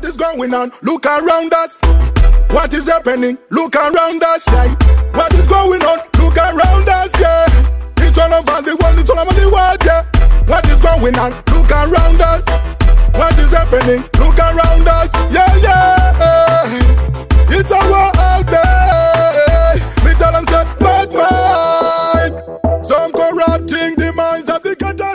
What is going on? Look around us. What is happening? Look around us. Yeah. What is going on? Look around us. Yeah. It's all over the world. It's all over the world. Yeah. What is going on? Look around us. What is happening? Look around us. Yeah, yeah. It's a war out there. Me tell them say bad mind. Some corrupting the minds of the cattle.